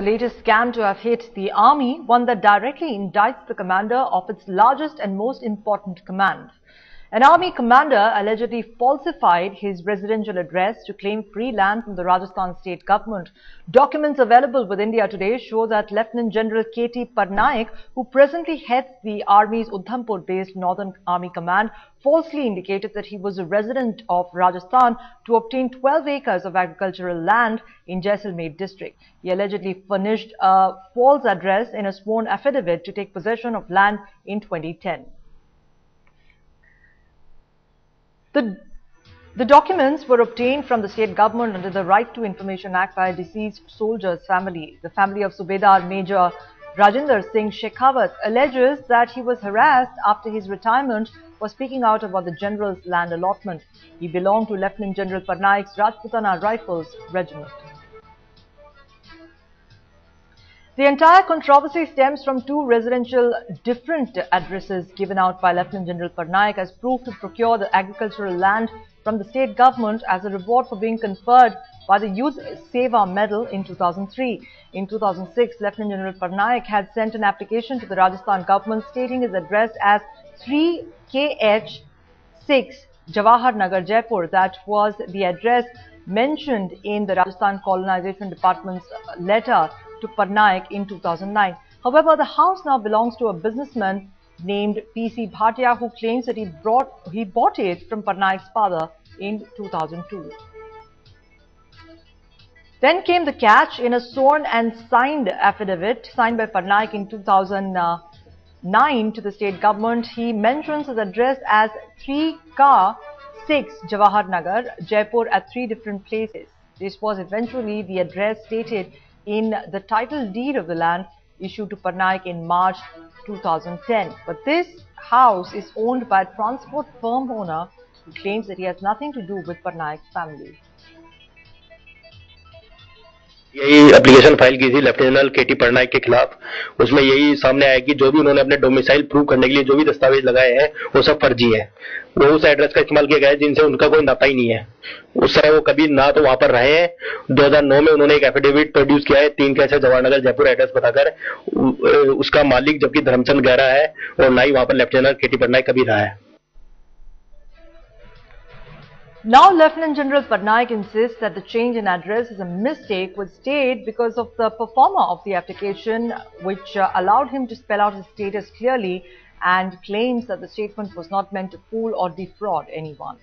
The latest scam to have hit the army, one that directly indicts the commander of its largest and most important command. An army commander allegedly falsified his residential address to claim free land from the Rajasthan state government. Documents available with India Today show that Lieutenant General K.T. Parnaik, who presently heads the army's Udhampur-based Northern Army Command, falsely indicated that he was a resident of Rajasthan to obtain 12 acres of agricultural land in Jaisalmer district. He allegedly furnished a false address in a sworn affidavit to take possession of land in 2010. The, the documents were obtained from the state government under the Right to Information Act by a deceased soldier's family. The family of Subedar Major Rajinder Singh Shekhawat alleges that he was harassed after his retirement for speaking out about the general's land allotment. He belonged to Lieutenant General Parnaik's Rajputana Rifles Regiment. The entire controversy stems from two residential different addresses given out by Lieutenant General Parnaik as proof to procure the agricultural land from the state government as a reward for being conferred by the Yudh Seva Medal in 2003. In 2006, Lieutenant General Parnaik had sent an application to the Rajasthan government stating his address as 3KH6 Jawahar Nagar, Jaipur. That was the address mentioned in the Rajasthan Colonization Department's letter to Parnaik in 2009. However, the house now belongs to a businessman named P.C. Bhatia who claims that he, brought, he bought it from Parnaik's father in 2002. Then came the catch in a sworn and signed affidavit signed by Parnaik in 2009 to the state government. He mentions his address as 3K 6 Jawahar Nagar, Jaipur at three different places. This was eventually the address stated in the title deed of the land issued to Parnaik in March 2010. But this house is owned by a transport firm owner who claims that he has nothing to do with Parnaik's family. यही application file की थी lieutenant general K T Patnaik के खिलाफ। उसमें यही सामने आया कि जो भी उन्होंने अपने डोमिसाइल प्रूव करने के लिए जो भी दस्तावेज़ लगाए हैं, वो सब फर्जी है। वो उस एड्रेस का इस्तेमाल किया गया है, जिनसे उनका कोई नाता ही नहीं है। उस समय वो कभी ना तो वहाँ पर रहे हैं। 2009 में उन्होंने एक एफिडेविट प्रोड्यूस किया है, तीन कैसे जवाहरनगर जयपुर एड्रेस बताकर। उसका मालिक जबकि धर्मचंद गहरा है, और ना ही वहाँ पर lieutenant general K T Patnaik कभी रहा है। Now, Lieutenant General Parnaik insists that the change in address is a mistake was stayed because of the proforma of the application, which uh, allowed him to spell out his status clearly and claims that the statement was not meant to fool or defraud anyone.